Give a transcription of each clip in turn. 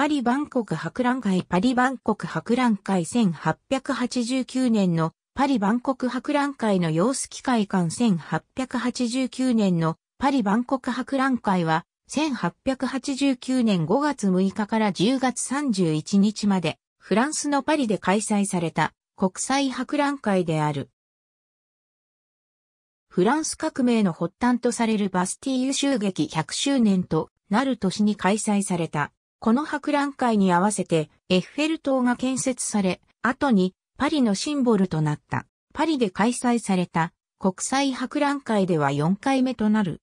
パリ万国博覧会パリ万国博覧会1889年のパリ万国博覧会の様子機会館1889年のパリ万国博覧会は1889年5月6日から10月31日までフランスのパリで開催された国際博覧会である。フランス革命の発端とされるバスティーユ襲撃100周年となる年に開催された。この博覧会に合わせてエッフェル塔が建設され、後にパリのシンボルとなった。パリで開催された国際博覧会では4回目となる。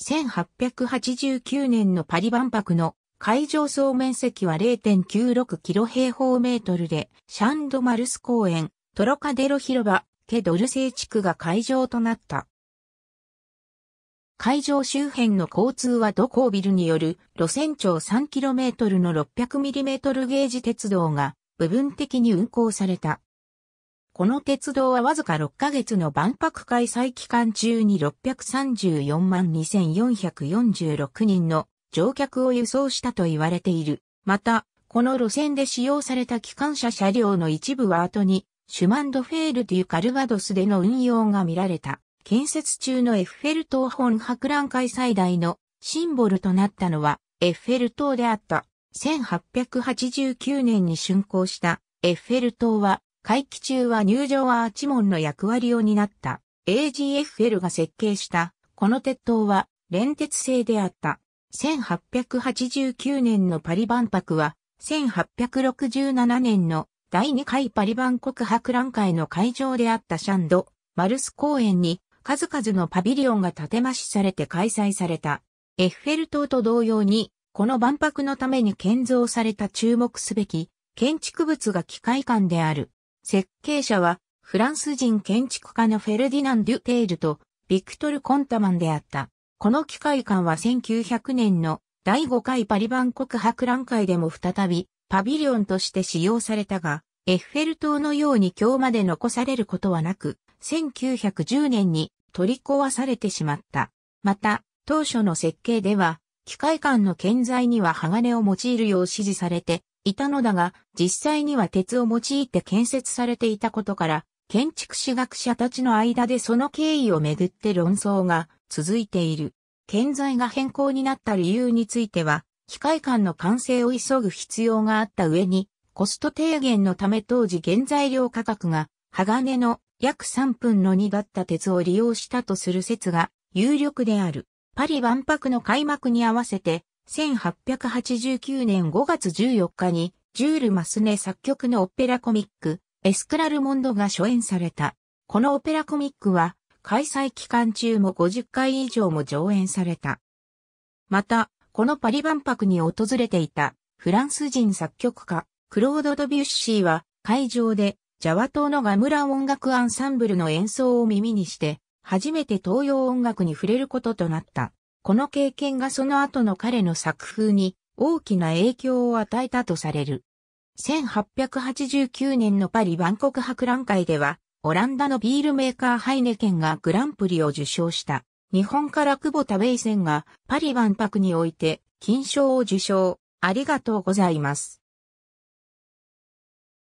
1889年のパリ万博の会場総面積は0.96キロ平方メートルで、シャンドマルス公園、トロカデロ広場、ケドルセ地区が会場となった。会場周辺の交通はドコービルによる路線長 3km の 600mm ゲージ鉄道が部分的に運行された。この鉄道はわずか6ヶ月の万博開催期間中に634万2446人の乗客を輸送したと言われている。また、この路線で使用された機関車車両の一部は後に、シュマンドフェールデュカルバドスでの運用が見られた。建設中のエッフェル塔本博覧会最大のシンボルとなったのはエッフェル塔であった。1889年に竣工したエッフェル塔は、会期中は入場アーチ門の役割を担った AGFL が設計したこの鉄塔は連鉄製であった。1889年のパリ万博は1867年の第2回パリ万国博覧会の会場であったシャンド、マルス公園に数々のパビリオンが建て増しされて開催された。エッフェル塔と同様にこの万博のために建造された注目すべき建築物が機械館である。設計者はフランス人建築家のフェルディナン・デュテールとビクトル・コンタマンであった。この機械館は1900年の第5回パリ万国博覧会でも再びパビリオンとして使用されたが、エッフェル塔のように今日まで残されることはなく、1910年に取り壊されてしまった。また、当初の設計では、機械館の建材には鋼を用いるよう指示されていたのだが、実際には鉄を用いて建設されていたことから、建築士学者たちの間でその経緯をめぐって論争が続いている。建材が変更になった理由については、機械館の完成を急ぐ必要があった上に、コスト低減のため当時原材料価格が鋼の約3分の2だった鉄を利用したとする説が有力である。パリ万博の開幕に合わせて、1889年5月14日に、ジュール・マスネ作曲のオペラコミック、エスクラルモンドが初演された。このオペラコミックは、開催期間中も50回以上も上演された。また、このパリ万博に訪れていた、フランス人作曲家、クロード・ドビュッシーは、会場で、ジャワ島のガムラ音楽アンサンブルの演奏を耳にして、初めて東洋音楽に触れることとなった。この経験がその後の彼の作風に大きな影響を与えたとされる。1889年のパリ万国博覧会では、オランダのビールメーカーハイネケンがグランプリを受賞した。日本から久保田ベイセンがパリ万博において金賞を受賞。ありがとうございます。